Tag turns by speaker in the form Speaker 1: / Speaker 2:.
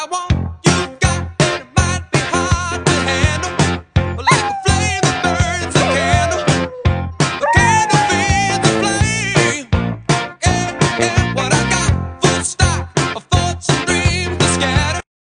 Speaker 1: I want,